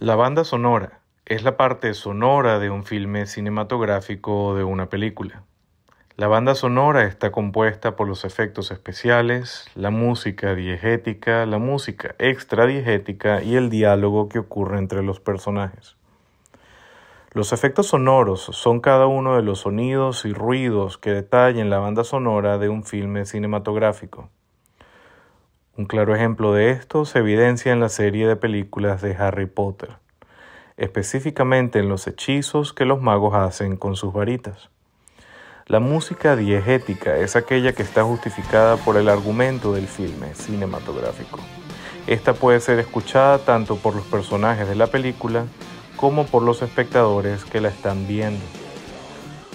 La banda sonora es la parte sonora de un filme cinematográfico o de una película. La banda sonora está compuesta por los efectos especiales, la música diegética, la música extradiegética y el diálogo que ocurre entre los personajes. Los efectos sonoros son cada uno de los sonidos y ruidos que detallan la banda sonora de un filme cinematográfico. Un claro ejemplo de esto se evidencia en la serie de películas de Harry Potter, específicamente en los hechizos que los magos hacen con sus varitas. La música diegética es aquella que está justificada por el argumento del filme cinematográfico. Esta puede ser escuchada tanto por los personajes de la película como por los espectadores que la están viendo.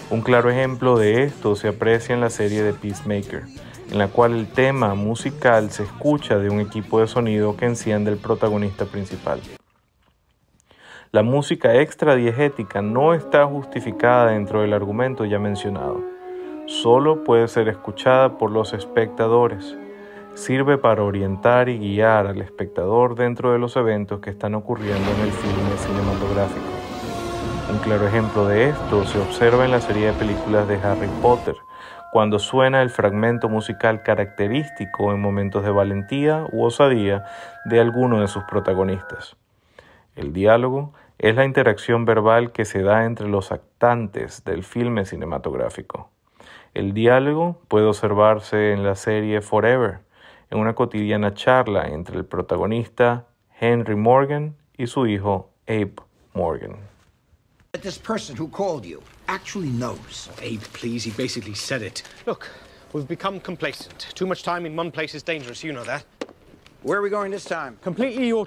Un claro ejemplo de esto se aprecia en la serie de Peacemaker, en la cual el tema musical se escucha de un equipo de sonido que enciende el protagonista principal. La música extradiegética no está justificada dentro del argumento ya mencionado. Solo puede ser escuchada por los espectadores. Sirve para orientar y guiar al espectador dentro de los eventos que están ocurriendo en el filme cinematográfico. Un claro ejemplo de esto se observa en la serie de películas de Harry Potter, cuando suena el fragmento musical característico en momentos de valentía u osadía de alguno de sus protagonistas. El diálogo es la interacción verbal que se da entre los actantes del filme cinematográfico. El diálogo puede observarse en la serie Forever, en una cotidiana charla entre el protagonista Henry Morgan y su hijo Abe Morgan. This person who called you actually knows. Oh, Abe, please, he basically said it. Look, we've become complacent. Too much time in one place is dangerous, you know that. Where are we going this time? Completely your